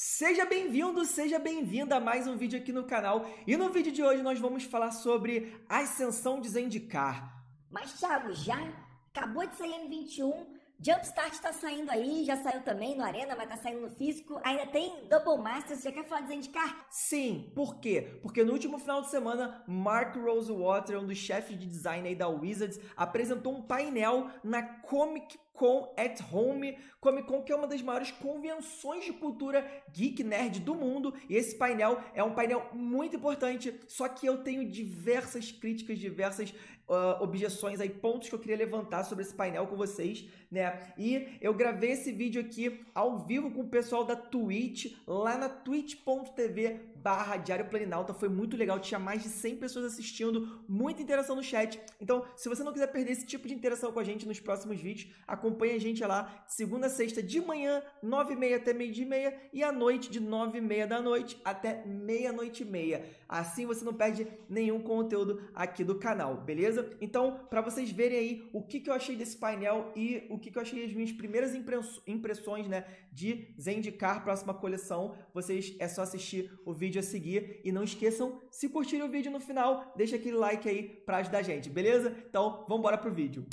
Seja bem-vindo, seja bem-vinda a mais um vídeo aqui no canal. E no vídeo de hoje nós vamos falar sobre a ascensão de Zendikar. Mas, Thiago, já acabou de sair M21, Jumpstart tá saindo aí, já saiu também no Arena, mas tá saindo no físico. Ainda tem Double Masters, já quer falar de Zendikar? Sim, por quê? Porque no último final de semana, Mark Rosewater, um dos chefes de design aí da Wizards, apresentou um painel na Comic Con at Home, Comic Con que é uma das maiores convenções de cultura geek nerd do mundo, e esse painel é um painel muito importante, só que eu tenho diversas críticas, diversas uh, objeções aí, pontos que eu queria levantar sobre esse painel com vocês, né? E eu gravei esse vídeo aqui ao vivo com o pessoal da Twitch, lá na twitch.tv barra Diário Planinalta, foi muito legal, tinha mais de 100 pessoas assistindo, muita interação no chat, então se você não quiser perder esse tipo de interação com a gente nos próximos vídeos, acompanhe a gente lá, segunda sexta de manhã, 9 e meia até meio-dia e meia, e à noite de 9 e meia da noite até meia-noite e meia, assim você não perde nenhum conteúdo aqui do canal, beleza? Então, para vocês verem aí o que, que eu achei desse painel e o que, que eu achei das minhas primeiras impressões, né, de Zendikar próxima coleção, vocês é só assistir o vídeo a seguir e não esqueçam, se curtirem o vídeo no final, deixa aquele like aí para ajudar a gente, beleza? Então, vamos embora pro vídeo.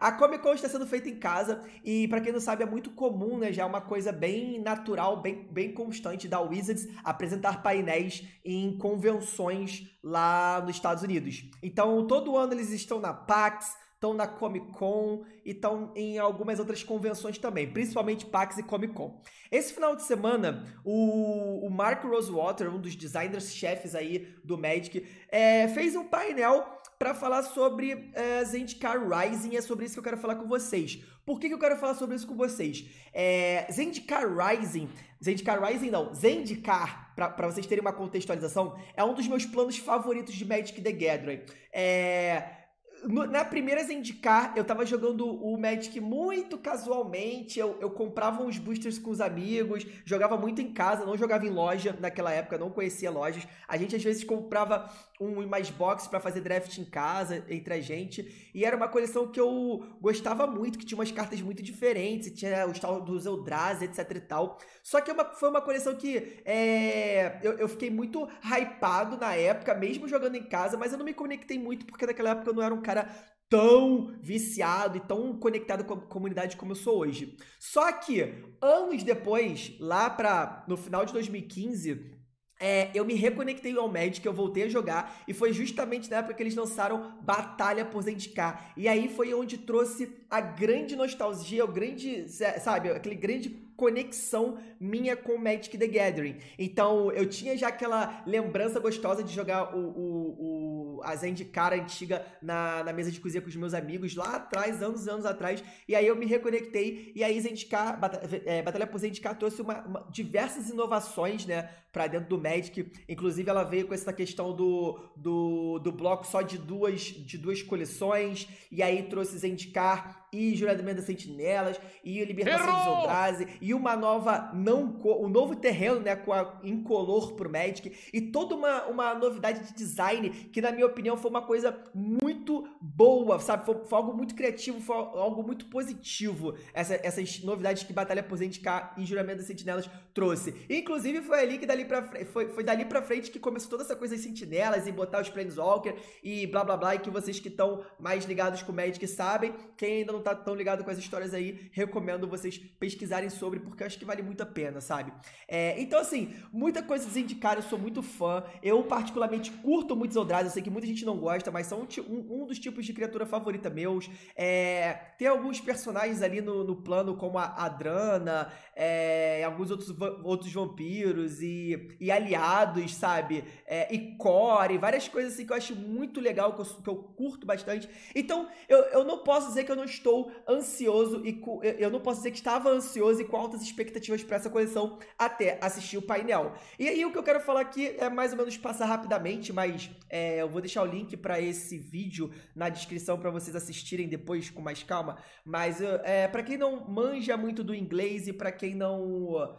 A Comic Con está sendo feita em casa e, para quem não sabe, é muito comum, né? Já é uma coisa bem natural, bem, bem constante da Wizards apresentar painéis em convenções lá nos Estados Unidos. Então, todo ano eles estão na PAX, estão na Comic Con e estão em algumas outras convenções também, principalmente PAX e Comic Con. Esse final de semana, o, o Mark Rosewater, um dos designers-chefes aí do Magic, é, fez um painel para falar sobre é, Zendikar Rising, é sobre isso que eu quero falar com vocês. Por que, que eu quero falar sobre isso com vocês? É, Zendikar Rising, Zendikar Rising não, Zendikar, para vocês terem uma contextualização, é um dos meus planos favoritos de Magic the Gathering. É na primeira Zendikar, eu tava jogando o Magic muito casualmente. Eu, eu comprava uns boosters com os amigos, jogava muito em casa, não jogava em loja naquela época, não conhecia lojas. A gente às vezes comprava um mais box para fazer draft em casa entre a gente. E era uma coleção que eu gostava muito, que tinha umas cartas muito diferentes, tinha o tal dos Eldrazi, etc e tal. Só que é uma, foi uma coleção que é, eu, eu fiquei muito hypado na época, mesmo jogando em casa, mas eu não me conectei muito porque naquela época eu não era um cara tão viciado e tão conectado com a comunidade como eu sou hoje. Só que anos depois, lá para no final de 2015, é, eu me reconectei ao Magic, eu voltei a jogar, e foi justamente na época que eles lançaram Batalha por Zendikar. E aí foi onde trouxe a grande nostalgia, o grande, sabe, aquele grande conexão minha com Magic the Gathering. Então, eu tinha já aquela lembrança gostosa de jogar o, o, o a Zendikar antiga na, na mesa de cozinha com os meus amigos lá atrás, anos e anos atrás. E aí eu me reconectei e aí Zendikar, é, Batalha por Zendikar trouxe uma, uma, diversas inovações, né, para dentro do Magic. Inclusive, ela veio com essa questão do, do, do bloco só de duas, de duas coleções. E aí trouxe Zendikar e Juramento das Sentinelas e Libertação Errou! dos Eldrazi e uma nova não um novo terreno, né, com a incolor pro Magic e toda uma, uma novidade de design que na minha opinião foi uma coisa muito boa, sabe? Foi, foi algo muito criativo, foi algo muito positivo essa, essas novidades que Batalha por Zendikar e Juramento das Sentinelas trouxe. Inclusive foi ali que dali para foi, foi dali para frente que começou toda essa coisa das sentinelas e botar os Planeswalker e blá blá blá e que vocês que estão mais ligados com o Magic sabem, quem ainda não tá tão ligado com as histórias aí, recomendo vocês pesquisarem sobre, porque eu acho que vale muito a pena, sabe? É, então, assim, muita coisa desindicar, eu sou muito fã. Eu, particularmente, curto muitos Eldrazi, eu sei que muita gente não gosta, mas são um, um dos tipos de criatura favorita meus. É, tem alguns personagens ali no, no plano, como a Adrana, é, alguns outros, outros vampiros e, e aliados, sabe? É, e core, várias coisas assim que eu acho muito legal, que eu, que eu curto bastante. Então, eu, eu não posso dizer que eu não estou ansioso e eu não posso dizer que estava ansioso e com altas expectativas para essa coleção até assistir o painel. E aí o que eu quero falar aqui é mais ou menos passar rapidamente, mas é, eu vou deixar o link para esse vídeo na descrição para vocês assistirem depois com mais calma. Mas é, para quem não manja muito do inglês e para quem não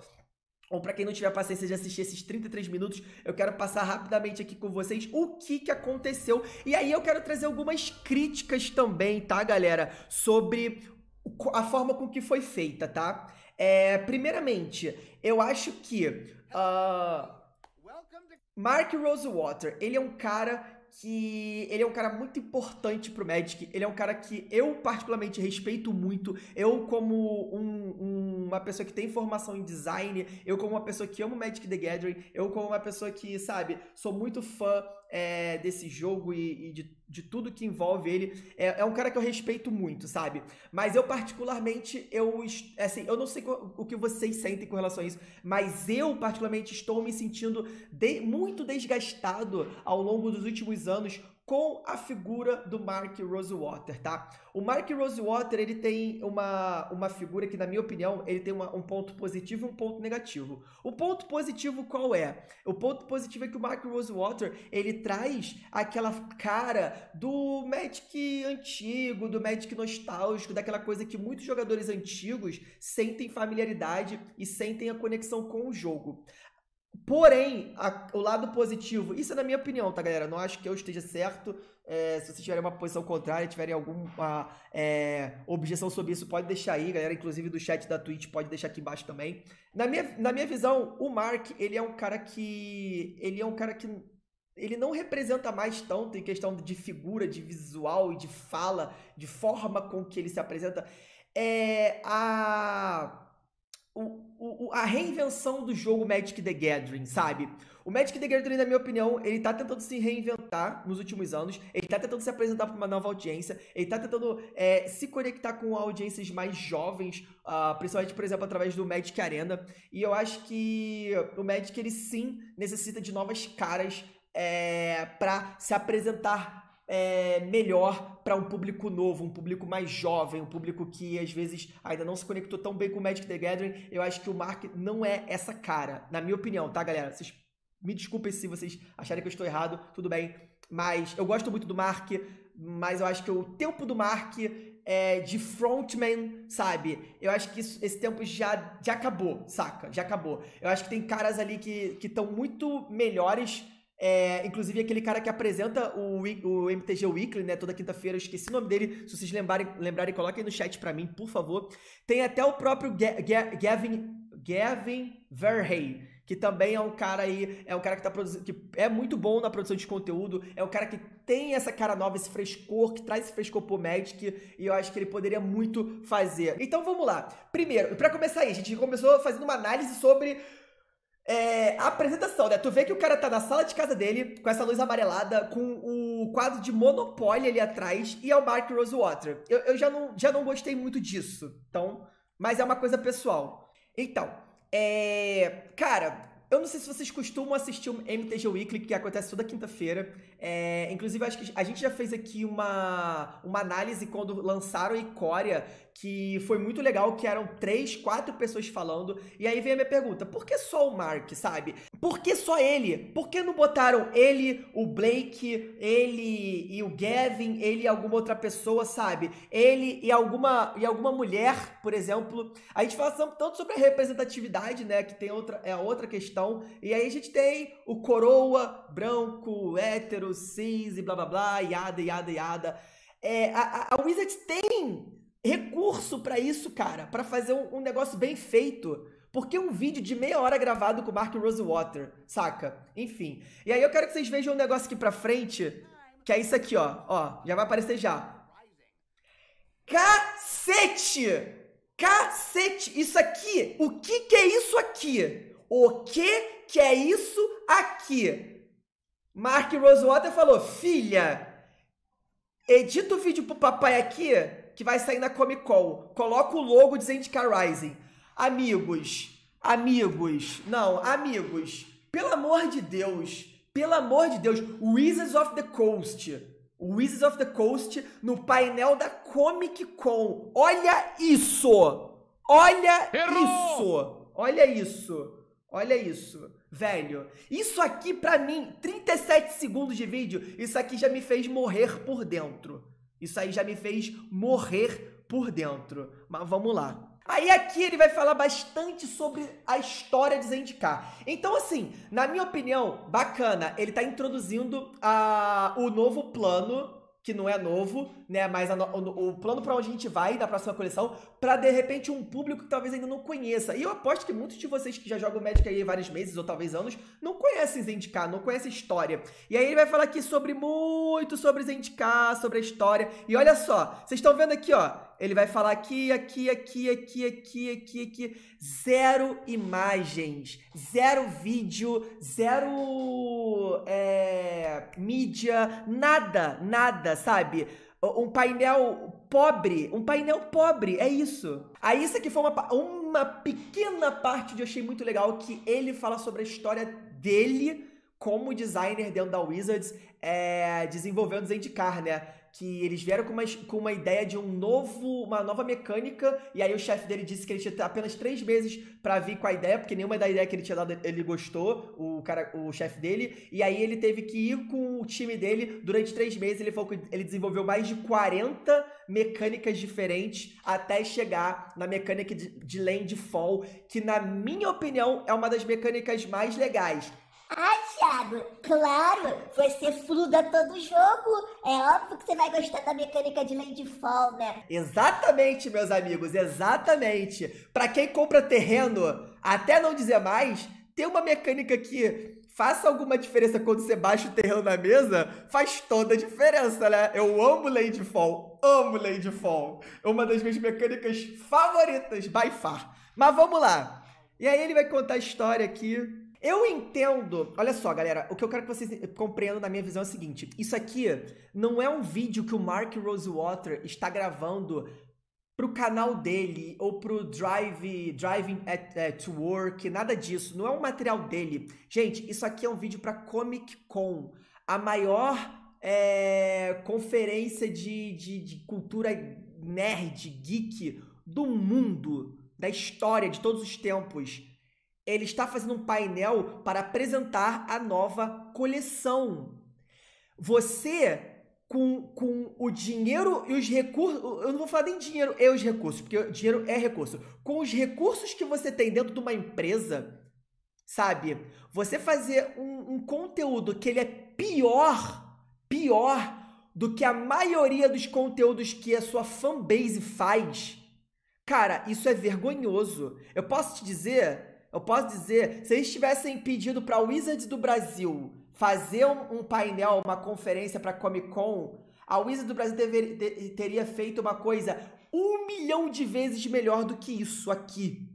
ou para quem não tiver paciência de assistir esses 33 minutos, eu quero passar rapidamente aqui com vocês o que, que aconteceu. E aí eu quero trazer algumas críticas também, tá, galera? Sobre a forma com que foi feita, tá? É, primeiramente, eu acho que uh, Mark Rosewater, ele é um cara que ele é um cara muito importante pro Magic. Ele é um cara que eu particularmente respeito muito. Eu, como um, um, uma pessoa que tem formação em design, eu, como uma pessoa que amo Magic the Gathering, eu, como uma pessoa que, sabe, sou muito fã é, desse jogo e, e, de, de tudo que envolve ele. É, é, um cara que eu respeito muito, sabe? Mas eu, particularmente, eu, assim, eu não sei o que vocês sentem com relação a isso, mas eu, particularmente, estou me sentindo de, muito desgastado ao longo dos últimos anos com a figura do Mark Rosewater, tá? O Mark Rosewater, ele tem uma, uma figura que, na minha opinião, ele tem uma, um ponto positivo e um ponto negativo. O ponto positivo qual é? O ponto positivo é que o Mark Rosewater, ele traz aquela cara do Magic antigo, do Magic nostálgico, daquela coisa que muitos jogadores antigos sentem familiaridade e sentem a conexão com o jogo. Porém, a, o lado positivo, isso é na minha opinião, tá, galera? Não acho que eu esteja certo. É, se vocês tiverem uma posição contrária, tiverem alguma é, objeção sobre isso, pode deixar aí, galera. Inclusive do chat da Twitch, pode deixar aqui embaixo também. Na minha, na minha visão, o Mark, ele é um cara que. Ele é um cara que. Ele não representa mais tanto em questão de figura, de visual e de fala, de forma com que ele se apresenta. É. A o, o, a reinvenção do jogo Magic the Gathering, sabe? O Magic the Gathering, na minha opinião, ele tá tentando se reinventar nos últimos anos, ele tá tentando se apresentar para uma nova audiência, ele tá tentando é, se conectar com audiências mais jovens, uh, principalmente, por exemplo, através do Magic Arena. E eu acho que o Magic, ele sim necessita de novas caras é, para se apresentar é, melhor para um público novo, um público mais jovem, um público que às vezes ainda não se conectou tão bem com Magic the Gathering. Eu acho que o Mark não é essa cara, na minha opinião, tá, galera? Vocês me desculpem se vocês acharem que eu estou errado, tudo bem. Mas eu gosto muito do Mark, mas eu acho que o tempo do Mark é, de frontman, sabe? Eu acho que isso, esse tempo já, já acabou, saca? Já acabou. Eu acho que tem caras ali que estão muito melhores é, inclusive aquele cara que apresenta o, o MTG Weekly, né? Toda quinta-feira, eu esqueci o nome dele. Se vocês lembrarem, lembrarem, coloquem no chat para mim, por favor. Tem até o próprio Ga Ga Gavin, Gavin Verhey, que também é um cara aí, é um cara que tá produzindo, que é muito bom na produção de conteúdo, é um cara que tem essa cara nova, esse frescor, que traz esse frescor pro Magic, e eu acho que ele poderia muito fazer. Então vamos lá. Primeiro, para começar aí, a gente começou fazendo uma análise sobre é, a apresentação, né? Tu vê que o cara tá na sala de casa dele, com essa luz amarelada, com o quadro de Monopoly ali atrás, e é o Mark Rosewater. Eu, eu já, não, já não gostei muito disso, então... Mas é uma coisa pessoal. Então, é... Cara, eu não sei se vocês costumam assistir o MTG Weekly, que acontece toda quinta-feira. É, inclusive, acho que a gente já fez aqui uma, uma análise quando lançaram Icória, que foi muito legal, que eram três, quatro pessoas falando. E aí vem a minha pergunta: por que só o Mark, sabe? Por que só ele? Por que não botaram ele, o Blake, ele e o Gavin, ele e alguma outra pessoa, sabe? Ele e alguma, e alguma mulher, por exemplo. A gente fala tanto sobre a representatividade, né? Que tem outra, é outra questão. E aí a gente tem o coroa, branco, hétero, cis e blá blá blá, yada, yada, yada. É, a, a Wizards tem recurso para isso, cara, para fazer um, um, negócio bem feito. Porque um vídeo de meia hora gravado com o Mark Rosewater, saca? Enfim. E aí eu quero que vocês vejam um negócio aqui pra frente, que é isso aqui, ó. Ó, já vai aparecer já. Cacete! Cacete! Isso aqui, o que que é isso aqui? O que que é isso aqui? Mark Rosewater falou, filha, edita o vídeo pro papai aqui que vai sair na Comic Con. Coloca o logo de Zendikar Rising. Amigos, amigos, não, amigos, pelo amor de Deus, pelo amor de Deus, Wizards of the Coast, Wizards of the Coast no painel da Comic Con. Olha isso! Olha Errou! isso! Olha isso! Olha isso, velho. Isso aqui pra mim, 37 segundos de vídeo, isso aqui já me fez morrer por dentro. Isso aí já me fez morrer por dentro. Mas vamos lá. Aí aqui ele vai falar bastante sobre a história de Zendikar. Então, assim, na minha opinião, bacana, ele tá introduzindo a, o novo plano que não é novo, né? Mas o, o, plano para onde a gente vai da próxima coleção, para de repente um público que talvez ainda não conheça. E eu aposto que muitos de vocês que já jogam Magic aí vários meses ou talvez anos não conhecem Zendikar, não conhecem a história. E aí ele vai falar aqui sobre muito sobre Zendikar, sobre a história. E olha só, vocês estão vendo aqui, ó. Ele vai falar aqui, aqui, aqui, aqui, aqui, aqui, aqui. Zero imagens, zero vídeo, zero é, mídia, nada, nada, sabe? Um painel pobre, um painel pobre, é isso. Aí isso aqui foi uma, uma pequena parte de eu achei muito legal que ele fala sobre a história dele como designer dentro da Wizards, é, desenvolvendo Zendikar, né? Que eles vieram com uma, com uma ideia de um novo, uma nova mecânica, e aí o chefe dele disse que ele tinha apenas três meses para vir com a ideia, porque nenhuma da ideia que ele tinha dado ele gostou, o cara, o chefe dele, e aí ele teve que ir com o time dele durante três meses, ele que ele desenvolveu mais de 40 mecânicas diferentes até chegar na mecânica de, de Landfall, que na minha opinião é uma das mecânicas mais legais. Ah, Thiago, claro, você fluda todo jogo. É óbvio que você vai gostar da mecânica de Landfall, né? Exatamente, meus amigos, exatamente. Para quem compra terreno, até não dizer mais, tem uma mecânica que faça alguma diferença quando você baixa o terreno na mesa, faz toda a diferença, né? Eu amo Landfall, amo Landfall. É uma das minhas mecânicas favoritas, by far. Mas vamos lá. E aí ele vai contar a história aqui eu entendo. Olha só, galera, o que eu quero que vocês compreendam na minha visão é o seguinte: isso aqui não é um vídeo que o Mark Rosewater está gravando pro canal dele ou pro Drive, Driving at, at Work, nada disso. Não é um material dele. Gente, isso aqui é um vídeo para Comic Con, a maior é, conferência de, de, de cultura nerd, geek do mundo, da história, de todos os tempos ele está fazendo um painel para apresentar a nova coleção. Você, com, com o dinheiro e os recursos. Eu não vou falar nem dinheiro e os recursos, porque dinheiro é recurso. Com os recursos que você tem dentro de uma empresa, sabe? Você fazer um, um conteúdo que ele é pior, pior do que a maioria dos conteúdos que a sua fanbase faz. Cara, isso é vergonhoso. Eu posso te dizer eu posso dizer, se eles tivessem pedido para Wizards do Brasil fazer um, um painel, uma conferência para Comic Con, a Wizards do Brasil de, teria feito uma coisa um milhão de vezes melhor do que isso aqui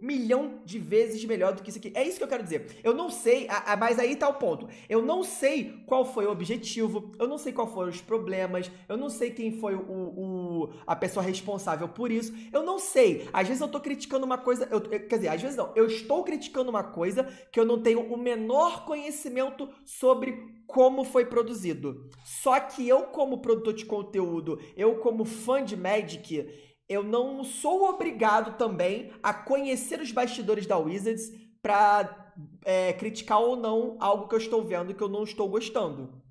milhão de vezes melhor do que isso aqui. É isso que eu quero dizer. Eu não sei, a, a, mas aí tá o ponto. Eu não sei qual foi o objetivo, eu não sei qual foram os problemas, eu não sei quem foi o, o a pessoa responsável por isso. Eu não sei. Às vezes eu tô criticando uma coisa, eu, quer dizer, às vezes não. Eu estou criticando uma coisa que eu não tenho o menor conhecimento sobre como foi produzido. Só que eu como produtor de conteúdo, eu como fã de Magic, eu não sou obrigado também a conhecer os bastidores da Wizards para é, criticar ou não algo que eu estou vendo que eu não estou gostando.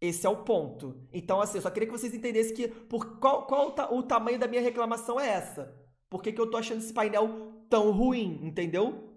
Esse é o ponto. Então, assim, eu só queria que vocês entendessem que por qual, qual o tamanho da minha reclamação é essa. Por que, que eu tô achando esse painel tão ruim, entendeu?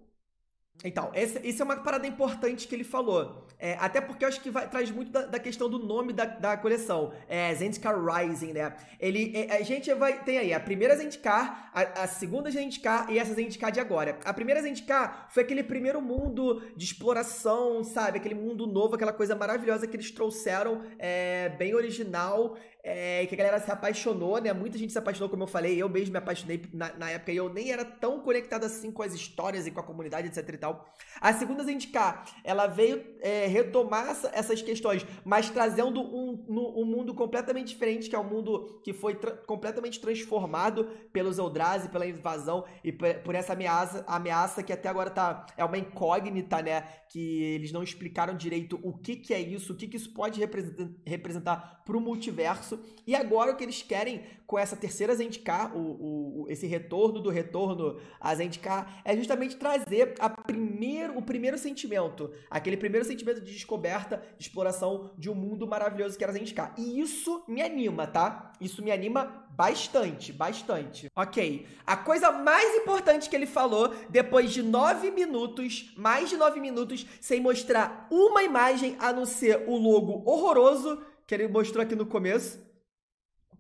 Então, essa, isso é uma parada importante que ele falou. É, até porque eu acho que vai, traz muito da, da, questão do nome da, da coleção. É Zendikar Rising, né? Ele, é, a gente vai. Tem aí a primeira Zendikar, a, a segunda Zendikar e essa Zendikar de agora. A primeira Zendikar foi aquele primeiro mundo de exploração, sabe? Aquele mundo novo, aquela coisa maravilhosa que eles trouxeram, é, bem original é, que a galera se apaixonou, né? Muita gente se apaixonou, como eu falei, eu mesmo me apaixonei na, na época e eu nem era tão conectado assim com as histórias e com a comunidade, etc e tal. A segunda Zendikar, ela veio é, retomar essa, essas questões, mas trazendo um, um, mundo completamente diferente, que é um mundo que foi tra completamente transformado pelos Eldrazi, pela invasão e por essa ameaça, ameaça que até agora tá, é uma incógnita, né? Que eles não explicaram direito o que, que é isso, o que, que isso pode representar, representar pro multiverso universo. E agora o que eles querem com essa terceira Zendikar, o, o, esse retorno do retorno a Zendikar, é justamente trazer a primeiro, o primeiro sentimento, aquele primeiro sentimento de descoberta, de exploração de um mundo maravilhoso que era Zendikar. E isso me anima, tá? Isso me anima bastante, bastante. Ok, a coisa mais importante que ele falou, depois de nove minutos, mais de nove minutos, sem mostrar uma imagem, a não ser o logo horroroso que ele mostrou aqui no começo,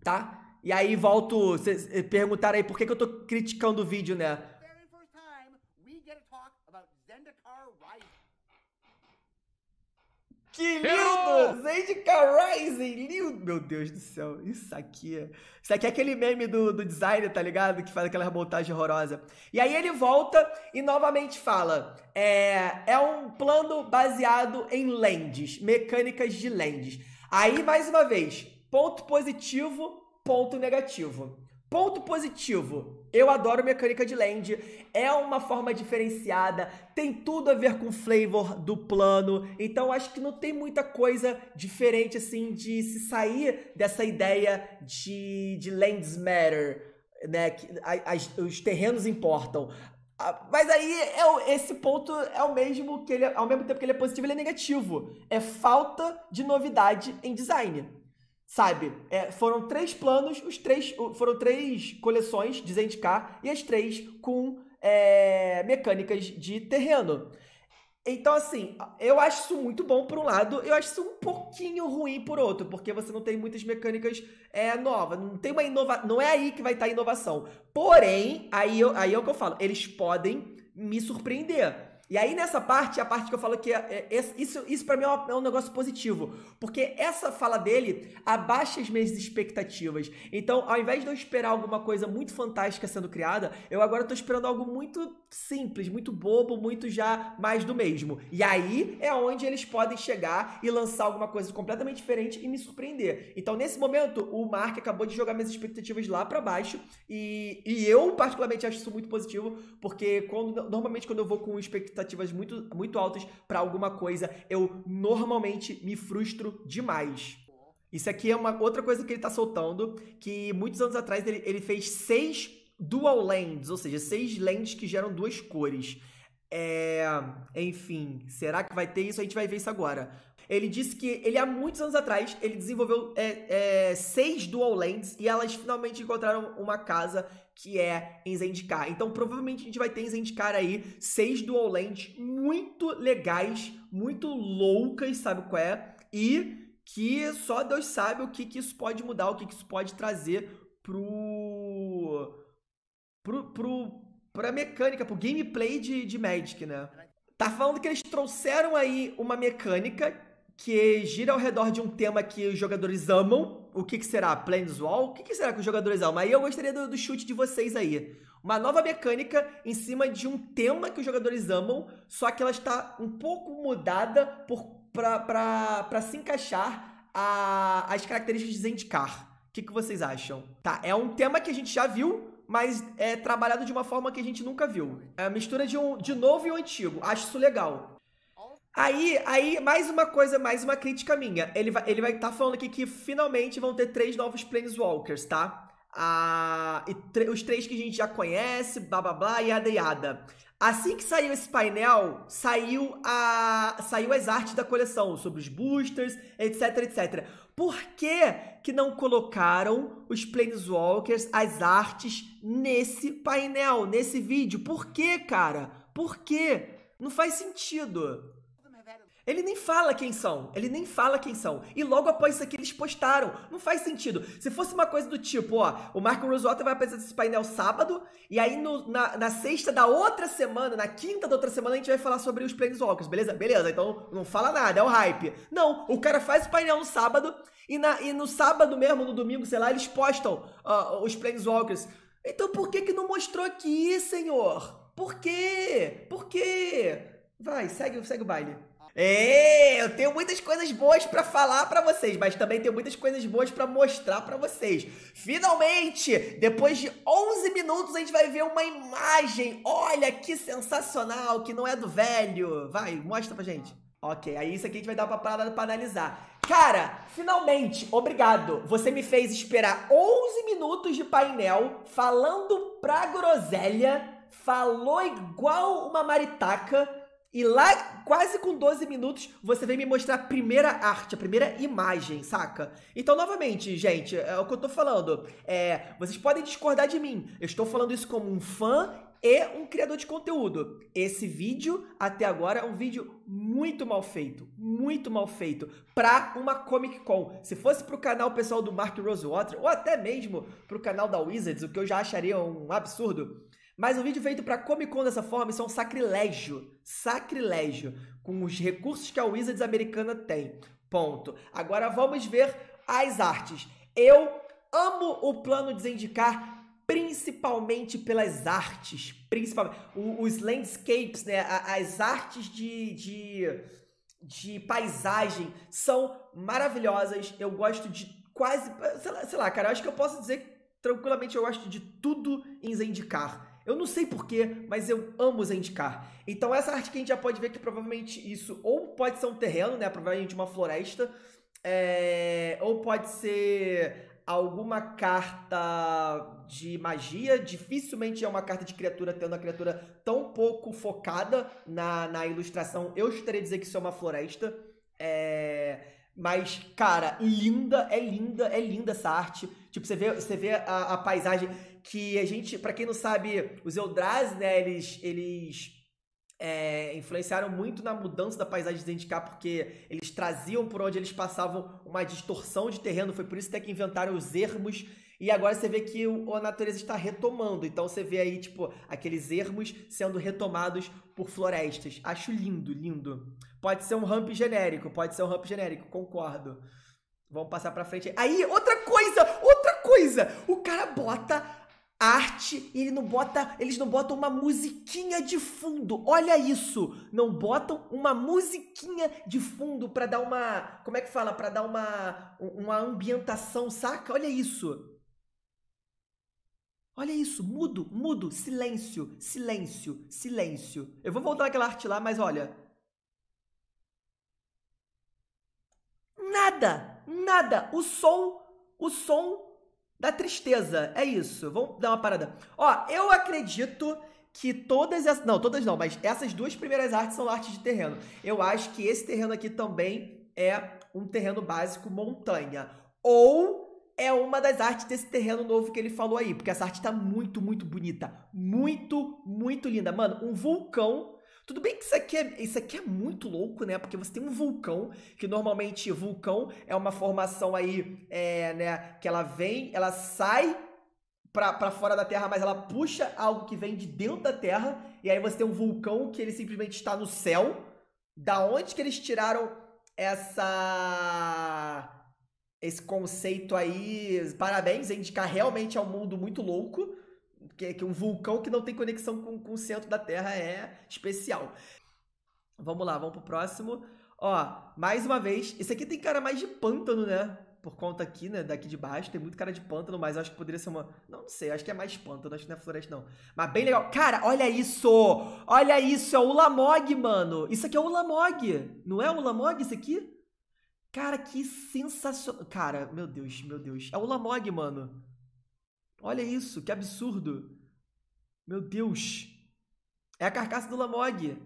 tá? E aí volto, vocês perguntaram aí por que, que eu tô criticando o vídeo, né? Que lindo! Zendikar Rising! Lindo! Meu Deus do céu, isso aqui é... Isso aqui é aquele meme do, do designer, tá ligado? Que faz aquela montagem horrorosa. E aí ele volta e novamente fala: é, é um plano baseado em lands, mecânicas de lands. Aí, mais uma vez, ponto positivo, ponto negativo. Ponto positivo, eu adoro mecânica de land, é uma forma diferenciada, tem tudo a ver com o flavor do plano, então acho que não tem muita coisa diferente assim de se sair dessa ideia de, de lands matter, né? Que as, os terrenos importam. Mas aí é, esse ponto é o mesmo que ele, ao mesmo tempo que ele é positivo, ele é negativo. É falta de novidade em design. Sabe? É, foram três planos, os três foram três coleções de Zendikar e as três com é, mecânicas de terreno. Então, assim, eu acho isso muito bom por um lado, eu acho isso um pouquinho ruim por outro, porque você não tem muitas mecânicas é, novas, não tem uma inovação, não é aí que vai estar a inovação. Porém, aí, eu, aí é o que eu falo, eles podem me surpreender. E aí, nessa parte, é a parte que eu falo que é, é, isso, isso para mim é um, é um, negócio positivo. Porque essa fala dele abaixa as minhas expectativas. Então, ao invés de eu esperar alguma coisa muito fantástica sendo criada, eu agora tô esperando algo muito simples, muito bobo, muito já mais do mesmo. E aí é onde eles podem chegar e lançar alguma coisa completamente diferente e me surpreender. Então, nesse momento, o Mark acabou de jogar minhas expectativas lá para baixo. E, e eu, particularmente, acho isso muito positivo. Porque quando, normalmente, quando eu vou com expectativas expectativas muito, muito altas para alguma coisa, eu normalmente me frustro demais. Isso aqui é uma outra coisa que ele tá soltando, que muitos anos atrás ele, ele fez seis dual lands, ou seja, seis lands que geram duas cores. É, enfim, será que vai ter isso? A gente vai ver isso agora. Ele disse que ele há muitos anos atrás ele desenvolveu é, é, seis dual lands e elas finalmente encontraram uma casa que é em Zendikar. Então, provavelmente a gente vai ter em Zendikar aí seis dual lands muito legais, muito loucas, sabe qual é? E que só Deus sabe o que, que isso pode mudar, o que, que isso pode trazer pro. pro. pro pra mecânica, pro gameplay de, de Magic, né? Tá falando que eles trouxeram aí uma mecânica que gira ao redor de um tema que os jogadores amam. O que, que será? Planeswall? O que, que será que os jogadores amam? Aí eu gostaria do, do chute de vocês aí. Uma nova mecânica em cima de um tema que os jogadores amam, só que ela está um pouco mudada para se encaixar a, as características de Zendikar. O que, que vocês acham? Tá, é um tema que a gente já viu, mas é trabalhado de uma forma que a gente nunca viu. É a mistura de um de novo e um antigo. Acho isso legal. Aí, aí, mais uma coisa, mais uma crítica minha. Ele vai ele vai estar tá falando aqui que finalmente vão ter três novos Planeswalkers, tá? Ah, os três que a gente já conhece, blá blá blá, yada yada. Assim que saiu esse painel, saiu a saiu as artes da coleção sobre os boosters, etc, etc. Por que que não colocaram os Planeswalkers, as artes nesse painel, nesse vídeo? Por que, cara? Por que? Não faz sentido. Ele nem fala quem são. Ele nem fala quem são. E logo após isso aqui eles postaram. Não faz sentido. Se fosse uma coisa do tipo, ó, o Marco Roosevelt vai apresentar esse painel sábado, e aí no, na, na sexta da outra semana, na quinta da outra semana, a gente vai falar sobre os Planeswalkers, beleza? Beleza, então não fala nada, é o hype. Não, o cara faz o painel no sábado, e, na, e no sábado mesmo, no domingo, sei lá, eles postam uh, os Planeswalkers. Então por que que não mostrou aqui, senhor? Por quê? Por quê? Vai, segue, segue o baile. É, eu tenho muitas coisas boas para falar para vocês, mas também tenho muitas coisas boas para mostrar para vocês. Finalmente, depois de 11 minutos, a gente vai ver uma imagem. Olha que sensacional, que não é do velho. Vai, mostra pra gente. Ok, aí isso aqui a gente vai dar uma parada pra analisar. Cara, finalmente, obrigado. Você me fez esperar 11 minutos de painel falando pra groselha, falou igual uma maritaca. E lá, quase com 12 minutos, você vem me mostrar a primeira arte, a primeira imagem, saca? Então, novamente, gente, é o que eu tô falando. É, vocês podem discordar de mim. Eu estou falando isso como um fã e um criador de conteúdo. Esse vídeo, até agora, é um vídeo muito mal feito. Muito mal feito. Pra uma Comic Con. Se fosse pro canal pessoal do Mark Rosewater, ou até mesmo pro canal da Wizards, o que eu já acharia um absurdo. Mas um vídeo feito pra Comic Con dessa forma, isso é um sacrilégio. Sacrilégio. Com os recursos que a Wizards americana tem. Ponto. Agora vamos ver as artes. Eu amo o plano de Zendikar principalmente pelas artes, principalmente os landscapes, né? As artes de, de, de paisagem são maravilhosas. Eu gosto de quase, sei lá, sei lá, cara, eu acho que eu posso dizer tranquilamente eu gosto de tudo em Zendikar. Eu não sei porquê, mas eu amo Zendikar. Então essa arte que a gente já pode ver que provavelmente isso ou pode ser um terreno, né? Provavelmente uma floresta. É... Ou pode ser alguma carta de magia. Dificilmente é uma carta de criatura tendo a criatura tão pouco focada na, na ilustração. Eu estaria dizer que isso é uma floresta. É... Mas, cara, linda, é linda, é linda essa arte. Tipo, você vê, você vê a, a paisagem que a gente, para quem não sabe, os Eldrazi, né, eles, eles é, influenciaram muito na mudança da paisagem de Zendikar, porque eles traziam por onde eles passavam uma distorção de terreno, foi por isso até que inventaram os ermos, e agora você vê que o, a natureza está retomando, então você vê aí, tipo, aqueles ermos sendo retomados por florestas. Acho lindo, lindo. Pode ser um ramp genérico, pode ser um ramp genérico, concordo. Vamos passar pra frente. Aí, outra coisa, outra coisa! O cara bota arte e ele não bota, eles não botam uma musiquinha de fundo. Olha isso, não botam uma musiquinha de fundo para dar uma, como é que fala, para dar uma uma ambientação, saca? Olha isso. Olha isso, mudo, mudo, silêncio, silêncio, silêncio. Eu vou voltar naquela arte lá, mas olha. Nada, nada. O som, o som da tristeza. É isso. Vamos dar uma parada. Ó, eu acredito que todas essas. Não, todas não, mas essas duas primeiras artes são artes de terreno. Eu acho que esse terreno aqui também é um terreno básico montanha. Ou é uma das artes desse terreno novo que ele falou aí, porque essa arte tá muito, muito bonita. Muito, muito linda. Mano, um vulcão tudo bem que isso aqui, é, isso aqui é muito louco, né? Porque você tem um vulcão, que normalmente vulcão é uma formação aí, é, né? Que ela vem, ela sai para fora da Terra, mas ela puxa algo que vem de dentro da Terra. E aí você tem um vulcão que ele simplesmente está no céu. Da onde que eles tiraram essa esse conceito aí? Parabéns, indicar realmente é um mundo muito louco que, que um vulcão que não tem conexão com, com o centro da Terra é especial. Vamos lá, vamos pro próximo. Ó, mais uma vez, esse aqui tem cara mais de pântano, né? Por conta aqui, né? Daqui de baixo, tem muito cara de pântano, mas acho que poderia ser uma. Não, não sei, acho que é mais pântano, acho que não é floresta, não. Mas bem legal. Cara, olha isso! Olha isso, é o Lamog, mano! Isso aqui é o Lamog! Não é o Lamog isso aqui? Cara, que sensacional. Cara, meu Deus, meu Deus. É o Lamog, mano. Olha isso, que absurdo. Meu Deus. É a carcaça do Lamog.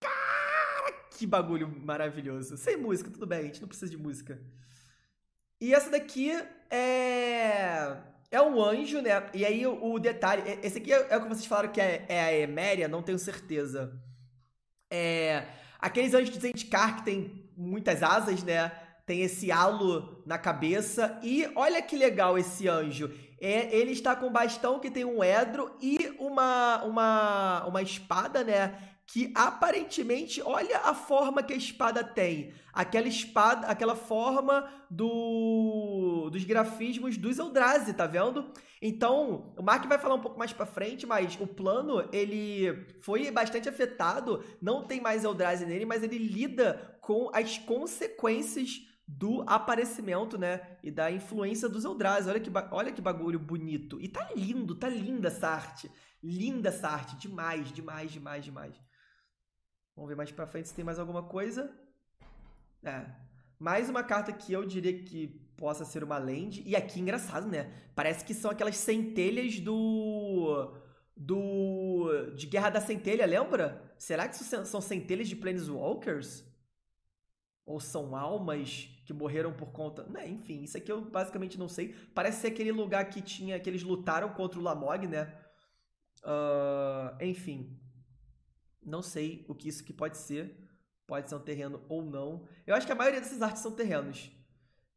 Cara, que bagulho maravilhoso. Sem música, tudo bem, a gente não precisa de música. E essa daqui é. É um anjo, né? E aí o, detalhe. Esse aqui é, é, o que vocês falaram que é, é a Eméria, não tenho certeza. É. Aqueles anjos de Zendikar que tem muitas asas, né? Tem esse halo na cabeça. E olha que legal esse anjo. É, ele está com um bastão que tem um edro e uma, uma, uma espada, né? Que aparentemente, olha a forma que a espada tem. Aquela espada, aquela forma do, dos grafismos dos Eldrazi, tá vendo? Então, o Mark vai falar um pouco mais para frente, mas o plano, ele foi bastante afetado. Não tem mais Eldrazi nele, mas ele lida com as consequências do aparecimento, né? E da influência dos Eldrazi. Olha que, olha que bagulho bonito. E tá lindo, tá linda essa arte. Linda essa arte. Demais, demais, demais, demais. Vamos ver mais pra frente se tem mais alguma coisa. É. Mais uma carta que eu diria que possa ser uma land. E aqui, engraçado, né? Parece que são aquelas centelhas do. Do. De Guerra da Centelha, lembra? Será que são centelhas de Planeswalkers? Ou são almas que morreram por conta. Né, enfim, isso aqui eu basicamente não sei. Parece ser aquele lugar que tinha. que eles lutaram contra o Lamog, né? Uh, enfim. Não sei o que isso que pode ser. Pode ser um terreno ou não. Eu acho que a maioria dessas artes são terrenos.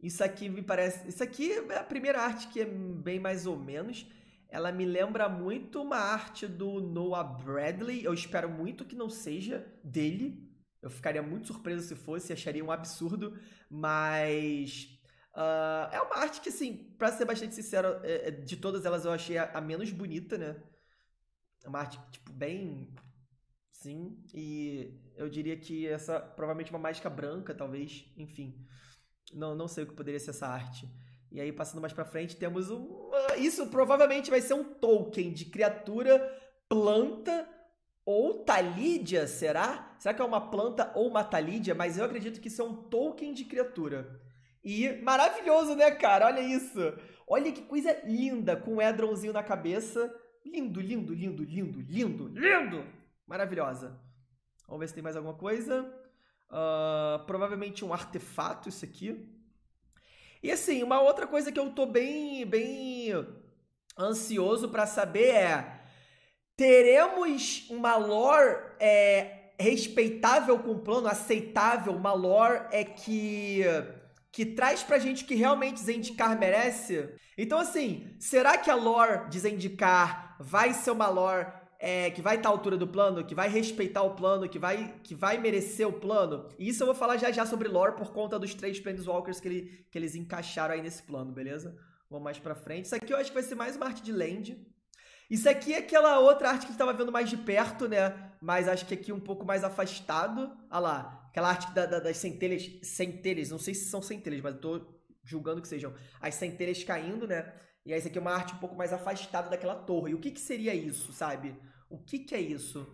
Isso aqui me parece. Isso aqui é a primeira arte que é bem mais ou menos. Ela me lembra muito uma arte do Noah Bradley. Eu espero muito que não seja dele. Eu ficaria muito surpreso se fosse, acharia um absurdo. Mas. Uh, é uma arte que, assim, pra ser bastante sincero, é, é, de todas elas eu achei a, a menos bonita, né? É uma arte, tipo, bem. Sim. E eu diria que essa provavelmente uma mágica branca, talvez. Enfim. Não, não sei o que poderia ser essa arte. E aí, passando mais pra frente, temos um. Isso provavelmente vai ser um token de criatura, planta ou talídia, será? Será que é uma planta ou uma talídia? Mas eu acredito que isso é um token de criatura. E maravilhoso, né, cara? Olha isso. Olha que coisa linda, com o um Edronzinho na cabeça. Lindo, lindo, lindo, lindo, lindo, lindo! Maravilhosa. Vamos ver se tem mais alguma coisa. Uh, provavelmente um artefato, isso aqui. E assim, uma outra coisa que eu tô bem, bem ansioso para saber é: teremos uma lore é, respeitável com o plano, aceitável, uma lore é que que traz pra gente que realmente Zendikar merece? Então assim, será que a lore de Zendikar vai ser uma lore é, que vai estar à altura do plano, que vai respeitar o plano, que vai, que vai merecer o plano. E isso eu vou falar já já sobre lore por conta dos três Planeswalkers que, ele, que eles encaixaram aí nesse plano, beleza? Vamos mais pra frente. Isso aqui eu acho que vai ser mais uma arte de land. Isso aqui é aquela outra arte que a gente tava vendo mais de perto, né? Mas acho que aqui um pouco mais afastado. Olha lá, aquela arte da, da, das centelhas, centelhas, não sei se são centelhas, mas tô julgando que sejam as centelhas caindo, né? E aí, isso aqui é uma arte um pouco mais afastada daquela torre. E o que, que seria isso, sabe? O que, que é isso?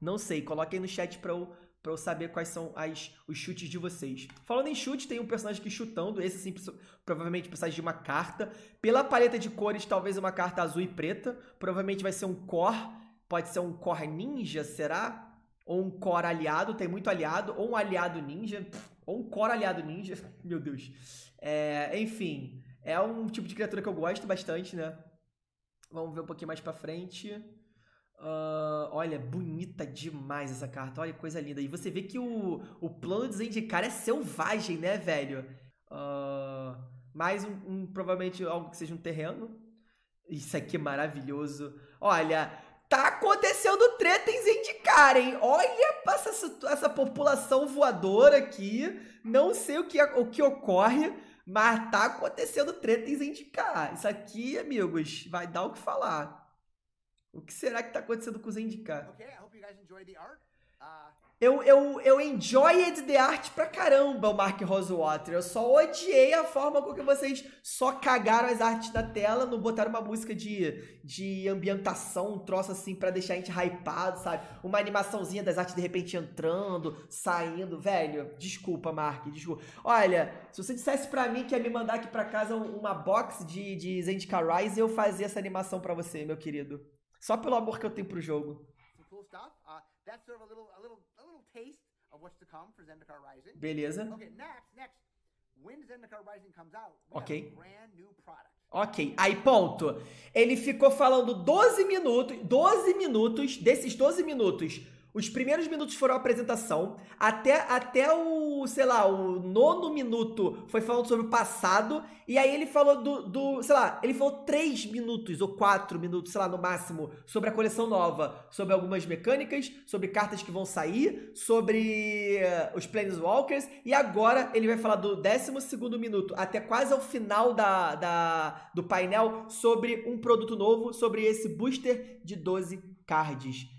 Não sei. Coloque aí no chat pra eu, pra eu saber quais são as, os chutes de vocês. Falando em chute, tem um personagem aqui chutando. Esse sim, provavelmente precisa de uma carta. Pela paleta de cores, talvez uma carta azul e preta. Provavelmente vai ser um core. Pode ser um core ninja, será? Ou um core aliado. Tem muito aliado. Ou um aliado ninja. Ou um core aliado ninja. Meu Deus. É, enfim. É um tipo de criatura que eu gosto bastante, né? Vamos ver um pouquinho mais pra frente. Uh, olha, bonita demais essa carta. Olha, coisa linda. E você vê que o, o plano de Zendikar é selvagem, né, velho? Uh, mais um, um, provavelmente algo que seja um terreno. Isso aqui é maravilhoso. Olha, tá acontecendo treta em Zendikar, hein? Olha essa, essa população voadora aqui. Não sei o que, o que ocorre. Mas tá acontecendo treta em Zendikar. Isso aqui, amigos, vai dar o que falar. O que será que tá acontecendo com o Zendikar? Okay. Uh... Eu, eu, eu enjoyed the art pra caramba, o Mark Rosewater. Eu só odiei a forma com que vocês só cagaram as artes da tela, não botaram uma música de, de ambientação, um troço assim pra deixar a gente hypado, sabe? Uma animaçãozinha das artes de repente entrando, saindo. Velho, desculpa, Mark, desculpa. Olha, se você dissesse pra mim que ia me mandar aqui pra casa uma box de, de Zendikar Rise, eu fazia essa animação pra você, meu querido. Só pelo amor que eu tenho pro jogo. Beleza. Ok. Ok, aí ponto. Ele ficou falando 12 minutos, 12 minutos, desses 12 minutos, os primeiros minutos foram a apresentação, até, até o, sei lá, o nono minuto foi falando sobre o passado, e aí ele falou do, do, sei lá, ele falou três minutos ou quatro minutos, sei lá, no máximo, sobre a coleção nova, sobre algumas mecânicas, sobre cartas que vão sair, sobre uh, os Planeswalkers, e agora ele vai falar do décimo segundo minuto até quase ao final da, da, do painel sobre um produto novo, sobre esse booster de 12 cards.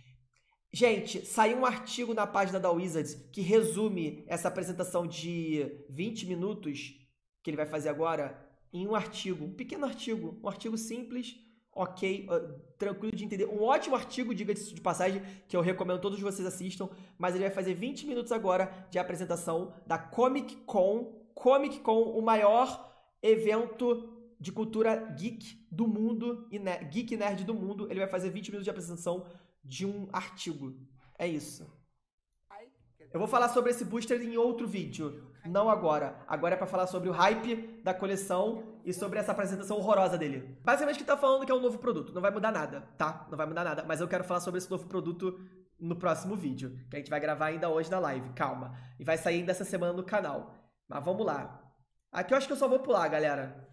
Gente, saiu um artigo na página da Wizards que resume essa apresentação de 20 minutos que ele vai fazer agora em um artigo, um pequeno artigo, um artigo simples, ok, uh, tranquilo de entender. Um ótimo artigo, diga-se de passagem, que eu recomendo todos vocês assistam, mas ele vai fazer 20 minutos agora de apresentação da Comic Con Comic Con, o maior evento de cultura geek do mundo, e geek nerd do mundo. Ele vai fazer 20 minutos de apresentação de um artigo. É isso. Eu vou falar sobre esse booster em outro vídeo, não agora. Agora é para falar sobre o hype da coleção e sobre essa apresentação horrorosa dele. Basicamente, que tá falando que é um novo produto. Não vai mudar nada, tá? Não vai mudar nada. Mas eu quero falar sobre esse novo produto no próximo vídeo, que a gente vai gravar ainda hoje na live. Calma. E vai sair ainda essa semana no canal. Mas vamos lá. Aqui eu acho que eu só vou pular, galera.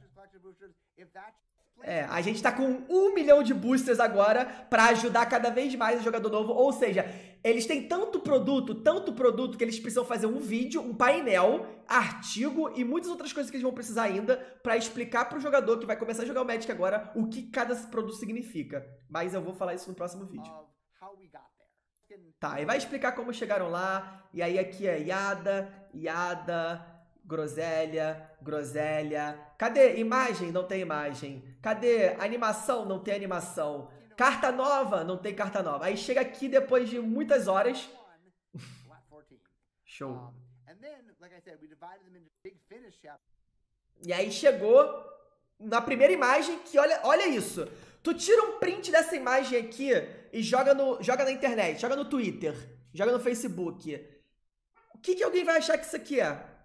É, a gente tá com um milhão de boosters agora para ajudar cada vez mais o jogador novo. Ou seja, eles têm tanto produto, tanto produto, que eles precisam fazer um vídeo, um painel, artigo e muitas outras coisas que eles vão precisar ainda para explicar pro jogador que vai começar a jogar o Magic agora o que cada produto significa. Mas eu vou falar isso no próximo vídeo. Tá, e vai explicar como chegaram lá. E aí aqui é Yada, Yada, groselha, groselha. Cadê imagem? Não tem imagem. Cadê animação? Não tem animação. Carta nova? Não tem carta nova. Aí chega aqui depois de muitas horas. Show. E aí chegou na primeira imagem que olha, olha isso. Tu tira um print dessa imagem aqui e joga no joga na internet, joga no Twitter, joga no Facebook. O que, que alguém vai achar que isso aqui é?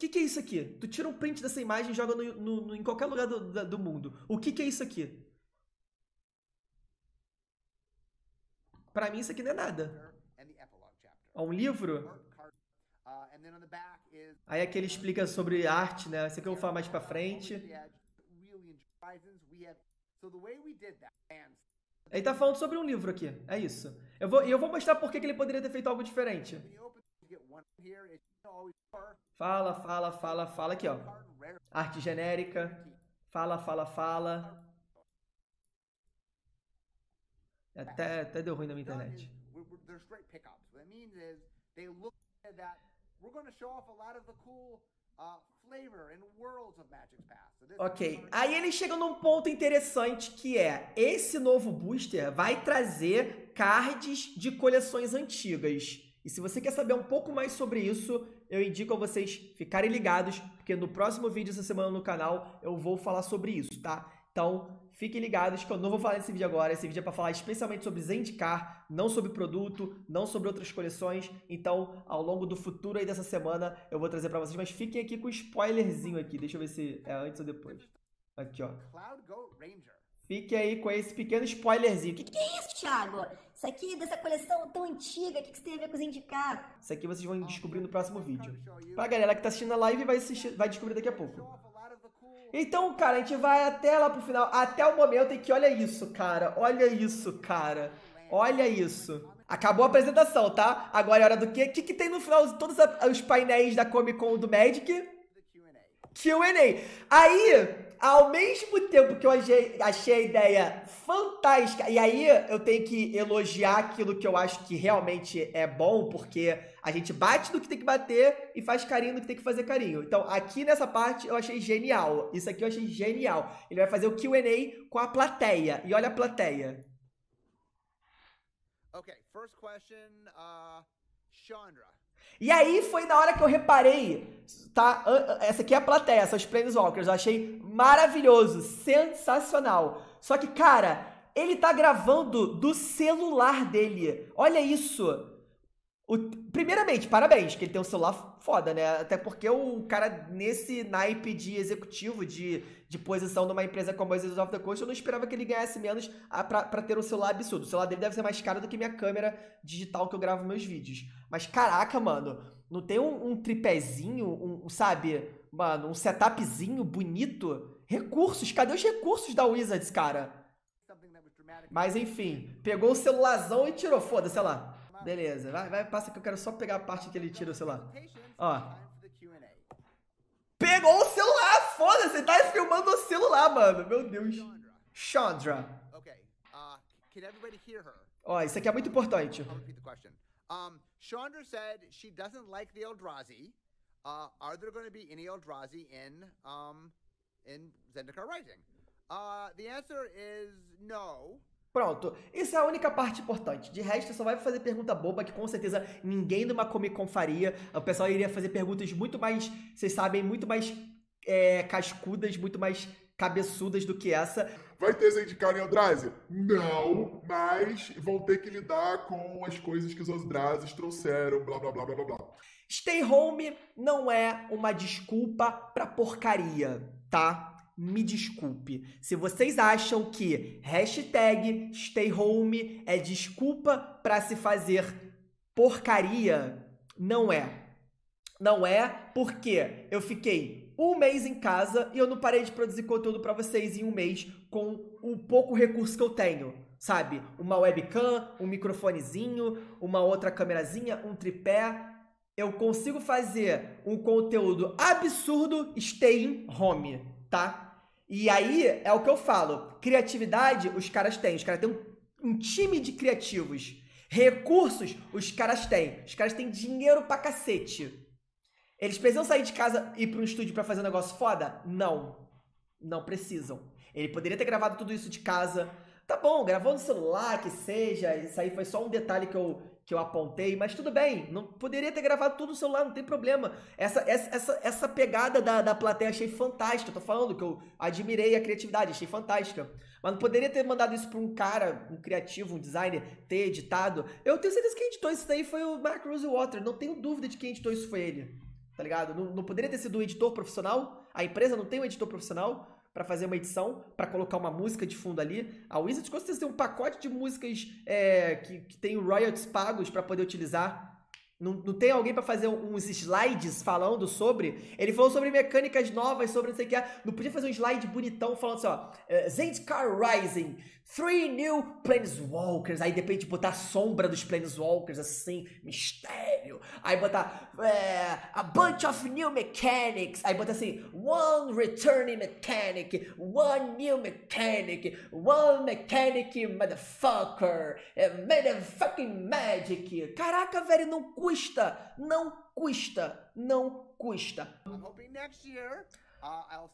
Que, que é isso aqui? Tu tira um print dessa imagem e joga no, no, no, em qualquer lugar do, do mundo. O que, que é isso aqui? Para mim, isso aqui não é nada. É um livro? Aí aqui ele explica sobre arte, né? Isso aqui eu vou falar mais pra frente. Ele tá falando sobre um livro aqui, é isso. Eu vou, eu vou mostrar por que ele poderia ter feito algo diferente. Fala, fala, fala, fala aqui, ó. Arte genérica. Fala, fala, fala. Até, até deu ruim na minha internet. Ok, aí eles chegam num ponto interessante que é esse novo booster vai trazer cards de coleções antigas. E se você quer saber um pouco mais sobre isso, eu indico a vocês ficarem ligados, porque no próximo vídeo essa semana no canal eu vou falar sobre isso, tá? Então, fiquem ligados que eu não vou falar nesse vídeo agora. Esse vídeo é para falar especialmente sobre Zendikar, não sobre produto, não sobre outras coleções. Então, ao longo do futuro aí dessa semana, eu vou trazer para vocês. Mas fiquem aqui com um spoilerzinho aqui. Deixa eu ver se é antes ou depois. Aqui, ó. Cloud Goat Ranger. Fique aí com esse pequeno spoilerzinho. O que, que é isso, Thiago? Isso aqui dessa coleção tão antiga, o que, que tem a ver com os indicar? Isso aqui vocês vão descobrir no próximo vídeo. Pra galera que tá assistindo a live vai, assistir, vai descobrir daqui a pouco. Então, cara, a gente vai até lá pro final, até o momento em que olha isso, cara. Olha isso, cara. Olha isso. Acabou a apresentação, tá? Agora é hora do quê? O que, que tem no final de todos os painéis da Comic Con do Magic? Q&A. Aí, ao mesmo tempo que eu achei, achei a ideia fantástica, e aí eu tenho que elogiar aquilo que eu acho que realmente é bom, porque a gente bate no que tem que bater e faz carinho no que tem que fazer carinho. Então, aqui nessa parte eu achei genial. Isso aqui eu achei genial. Ele vai fazer o QA com a plateia. E olha a plateia. Ok, first question, uh, Chandra. E aí foi na hora que eu reparei, tá? Essa aqui é a plateia, essas Planeswalkers. Eu achei maravilhoso, sensacional. Só que, cara, ele tá gravando do celular dele. Olha isso. O, primeiramente, parabéns, que ele tem um celular foda, né? Até porque o cara, nesse naipe de executivo, de, de posição numa empresa como a Wizards of the Coast, eu não esperava que ele ganhasse menos a, pra, pra ter um celular absurdo. O celular dele deve ser mais caro do que minha câmera digital que eu gravo meus vídeos. Mas caraca, mano, não tem um, um tripézinho, um, sabe, mano, um setupzinho bonito? Recursos, cadê os recursos da Wizards, cara? Mas enfim, pegou o celularzão e tirou, foda-se, lá. Beleza, vai, vai, passa que eu quero só pegar a parte que ele tira o celular. Ó. Pegou o celular, foda-se, você tá filmando o celular, mano. Meu Deus. Chandra. Ó, isso aqui é muito importante. Um, Chandra said she doesn't like the Eldrazi. Uh, are there going to be any Eldrazi in um, in Zendikar Rising? Uh, the answer is no. Pronto. Isso é a única parte importante. De resto, só vai fazer pergunta boba que com certeza ninguém numa Comic Con faria. O pessoal iria fazer perguntas muito mais, vocês sabem, muito mais é, cascudas, muito mais cabeçudas do que essa. Vai ter Zendikar em Eldrazi? Não, mas vão ter que lidar com as coisas que os Eldrazi trouxeram, blá blá blá blá blá. Stay home não é uma desculpa pra porcaria, tá? Me desculpe. Se vocês acham que hashtag stay home é desculpa para se fazer porcaria, não é. Não é porque eu fiquei um mês em casa e eu não parei de produzir conteúdo para vocês em um mês com o pouco recurso que eu tenho. Sabe? Uma webcam, um microfonezinho, uma outra câmerazinha, um tripé. Eu consigo fazer um conteúdo absurdo staying home, tá? E aí é o que eu falo. Criatividade, os caras têm. Os caras têm um, um time de criativos. Recursos, os caras têm. Os caras têm dinheiro pra cacete. Eles precisam sair de casa e ir para um estúdio para fazer um negócio foda? Não. Não precisam. Ele poderia ter gravado tudo isso de casa. Tá bom, gravou no celular, que seja. Isso aí foi só um detalhe que eu, que eu apontei, mas tudo bem, não poderia ter gravado tudo no celular, não tem problema. Essa, essa, essa, essa pegada da, da plateia achei fantástica, tô falando que eu admirei a criatividade, achei fantástica. Mas não poderia ter mandado isso pra um cara, um criativo, um designer, ter editado. Eu tenho certeza que quem editou isso daí foi o Mark Rosewater, não tenho dúvida de que quem editou isso foi ele, tá ligado? Não, não poderia ter sido um editor profissional, a empresa não tem um editor profissional, para fazer uma edição, para colocar uma música de fundo ali. A Wizards com tem um pacote de músicas é, que, que tem royalties pagos para poder utilizar. Não, não tem alguém para fazer uns slides falando sobre. Ele falou sobre mecânicas novas, sobre não sei o que. Não podia fazer um slide bonitão falando assim, ó. Uh, Zendikar Rising, Three new Planeswalkers. Aí de repente botar a sombra dos Planeswalkers, assim, mistério. Aí botar é, a bunch of new mechanics. Aí botar assim, one returning mechanic, one new mechanic, one mechanic motherfucker, é, motherfucking magic. Caraca, velho, não custa, não custa, não custa. I'm hoping next year uh.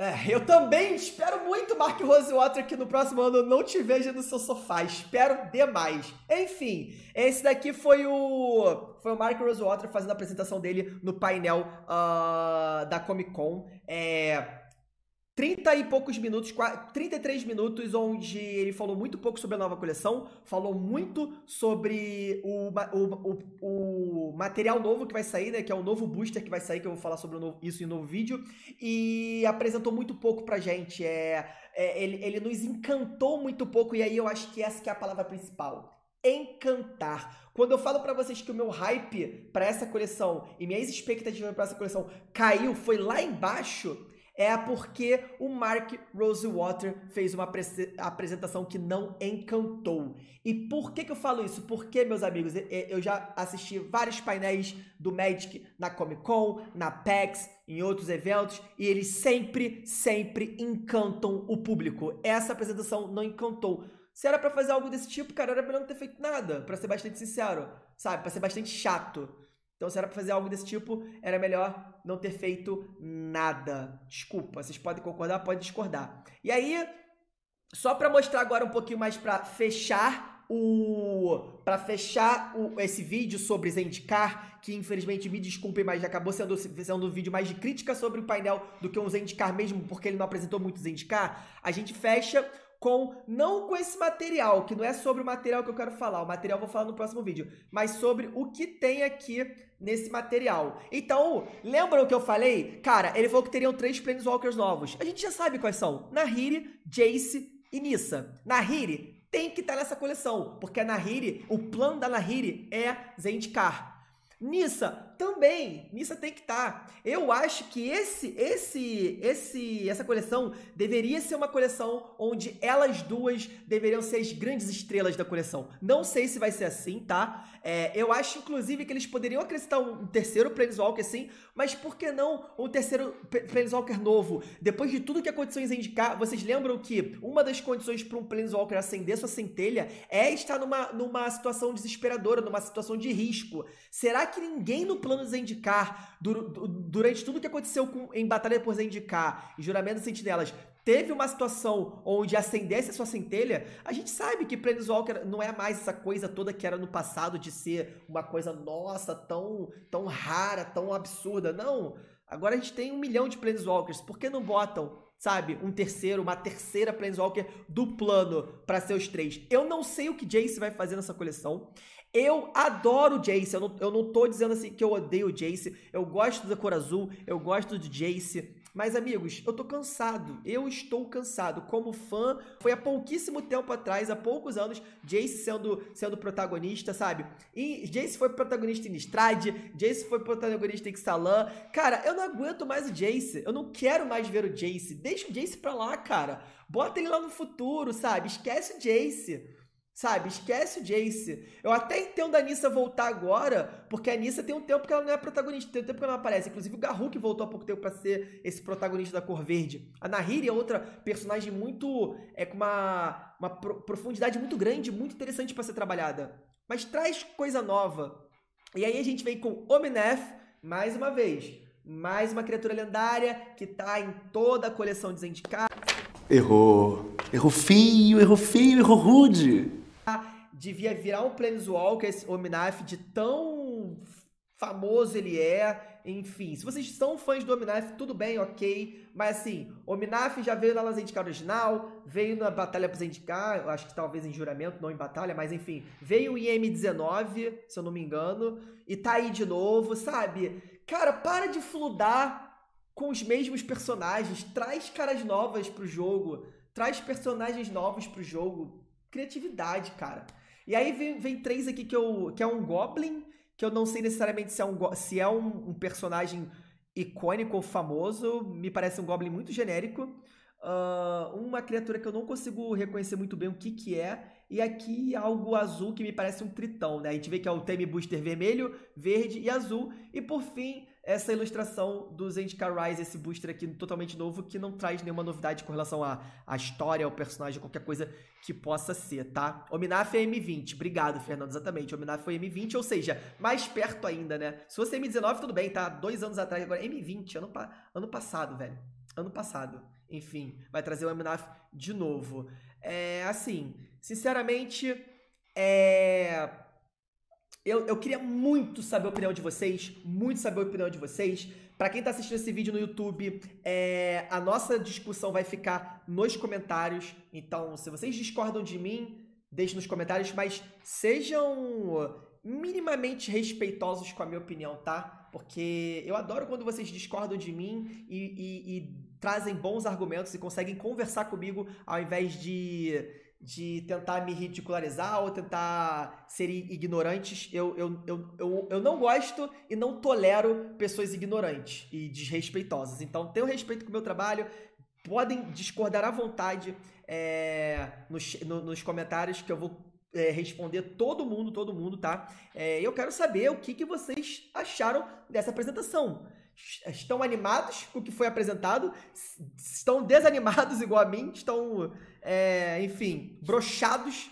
É, eu também espero muito, Mark Rosewater, que no próximo ano eu não te veja no seu sofá. Espero demais. Enfim, esse daqui foi o foi o Mark Rosewater fazendo a apresentação dele no painel uh, da Comic Con. É, 30 e poucos minutos, 33 minutos, onde ele falou muito pouco sobre a nova coleção, falou muito sobre o, o, o, o material novo que vai sair, né? Que é o novo booster que vai sair, que eu vou falar sobre isso em um novo vídeo, e apresentou muito pouco pra gente. É, é, ele, ele nos encantou muito pouco, e aí eu acho que essa que é a palavra principal. Encantar. Quando eu falo para vocês que o meu hype para essa coleção e minhas expectativas para essa coleção caiu, foi lá embaixo é porque o Mark Rosewater fez uma apresentação que não encantou. E por que, que eu falo isso? Porque, meus amigos, eu já assisti vários painéis do Magic na Comic Con, na PAX, em outros eventos, e eles sempre, sempre encantam o público. Essa apresentação não encantou. Se era para fazer algo desse tipo, cara, era melhor não ter feito nada, para ser bastante sincero, sabe? Para ser bastante chato. Então, se era pra fazer algo desse tipo, era melhor não ter feito nada. Desculpa, vocês podem concordar, podem discordar. E aí, só para mostrar agora um pouquinho mais para fechar o para fechar o, esse vídeo sobre Zendikar, que infelizmente me desculpem, mas acabou sendo, sendo um vídeo mais de crítica sobre o painel do que um Zendikar mesmo, porque ele não apresentou muito Zendikar, a gente fecha com não com esse material, que não é sobre o material que eu quero falar, o material eu vou falar no próximo vídeo, mas sobre o que tem aqui nesse material. Então, lembram o que eu falei? Cara, ele falou que teriam três Planeswalkers novos. A gente já sabe quais são: Nahiri, Jace e Nissa. Nahiri tem que estar tá nessa coleção, porque a Nahiri, o plano da Nahiri é Zendikar. Nissa também, Nissa tem que estar. Tá. Eu acho que esse, esse, esse, essa coleção deveria ser uma coleção onde elas duas deveriam ser as grandes estrelas da coleção. Não sei se vai ser assim, tá? É, eu acho, inclusive, que eles poderiam acrescentar um terceiro Planeswalker, assim, mas por que não um terceiro Planeswalker novo? Depois de tudo que aconteceu em Zendikar, vocês lembram que uma das condições para um Planeswalker acender sua centelha é estar numa, numa situação desesperadora, numa situação de risco. Será que ninguém no plano Zendikar, dur, durante tudo que aconteceu com, em Batalha por Zendikar e Juramento das Sentinelas, teve uma situação onde acendesse a sua centelha, a gente sabe que Planeswalker não é mais essa coisa toda que era no passado de ser uma coisa, nossa, tão, tão rara, tão absurda. Não. Agora a gente tem um milhão de Planeswalkers. Por que não botam sabe, um terceiro, uma terceira Planeswalker do plano para seus três. Eu não sei o que Jace vai fazer nessa coleção. Eu adoro Jace, eu não, eu não tô dizendo assim que eu odeio o Jace, eu gosto da cor azul, eu gosto de Jace, mas, amigos, eu tô cansado. Eu estou cansado. Como fã, foi há pouquíssimo tempo atrás, há poucos anos, Jace sendo, sendo protagonista, sabe? E Jace foi protagonista em Strade, Jace foi protagonista em Xalan. Cara, eu não aguento mais o Jace. Eu não quero mais ver o Jace. Deixa o Jace pra lá, cara. Bota ele lá no futuro, sabe? Esquece o Jace. Sabe, esquece o Jace. Eu até entendo a Nissa voltar agora, porque a Nissa tem um tempo que ela não é protagonista, tem um tempo que ela não aparece. Inclusive o Garruk voltou há pouco tempo para ser esse protagonista da cor verde. A Nahiri é outra personagem muito. é com uma, uma profundidade muito grande, muito interessante para ser trabalhada. Mas traz coisa nova. E aí a gente vem com Ominef, mais uma vez. Mais uma criatura lendária que tá em toda a coleção de Zendikar. Errou. Errou feio, errou feio, errou rude devia virar um Planeswalker, esse Ominaf, de tão famoso ele é. Enfim, se vocês são fãs do Ominaf, tudo bem, ok. Mas assim, Ominaf já veio na Zendikar original, veio na Batalha pro Zendikar, acho que talvez em juramento, não em batalha, mas enfim. Veio em M19, se eu não me engano, e tá aí de novo, sabe? Cara, para de fludar com os mesmos personagens, traz caras novas pro jogo, traz personagens novos pro jogo. Criatividade, cara. E aí vem, vem três aqui que, eu, que é um Goblin, que eu não sei necessariamente se é um, se é um, um personagem icônico ou famoso, me parece um Goblin muito genérico. Uh, uma criatura que eu não consigo reconhecer muito bem o que, que é. E aqui algo azul que me parece um tritão, né? A gente vê que é o Time Booster vermelho, verde e azul. E por fim, essa ilustração do Zendikar Rise, esse booster aqui totalmente novo, que não traz nenhuma novidade com relação à, à história, ao personagem, qualquer coisa que possa ser, tá? Ominaf é M20. Obrigado, Fernando, exatamente. Ominaf foi M20, ou seja, mais perto ainda, né? Se fosse M19, tudo bem, tá? Dois anos atrás, agora M20, ano, ano passado, velho. Ano passado. Enfim, vai trazer o Ominaf de novo. É, assim, sinceramente, é eu, eu queria muito saber a opinião de vocês, muito saber a opinião de vocês. Para quem está assistindo esse vídeo no YouTube, é, a nossa discussão vai ficar nos comentários. Então, se vocês discordam de mim, deixem nos comentários, mas sejam minimamente respeitosos com a minha opinião, tá? Porque eu adoro quando vocês discordam de mim e, e, e trazem bons argumentos e conseguem conversar comigo ao invés de de tentar me ridicularizar ou tentar ser ignorantes. Eu, eu, eu, eu, eu não gosto e não tolero pessoas ignorantes e desrespeitosas. Então, tenham respeito com o meu trabalho. Podem discordar à vontade é, nos, no, nos comentários que eu vou é, responder todo mundo, todo mundo, tá? É, eu quero saber o que, que vocês acharam dessa apresentação estão animados com o que foi apresentado, estão desanimados igual a mim, estão, é, enfim, brochados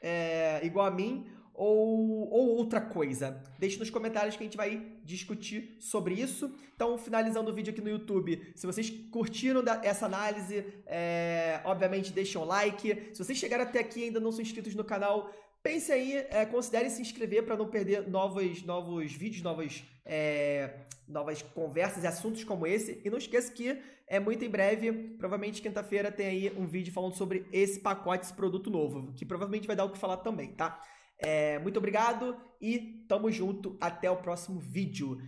é, igual a mim, ou, ou outra coisa. Deixe nos comentários que a gente vai discutir sobre isso. Então, finalizando o vídeo aqui no YouTube, se vocês curtiram essa análise, é, obviamente deixem um like. Se vocês chegaram até aqui e ainda não são inscritos no canal, pense aí, é, considere se inscrever para não perder novos, novos vídeos, novas, é, novas conversas e assuntos como esse. E não esqueça que é muito em breve, provavelmente quinta-feira, tem aí um vídeo falando sobre esse pacote, esse produto novo, que provavelmente vai dar o que falar também, tá? É, muito obrigado e tamo junto. Até o próximo vídeo.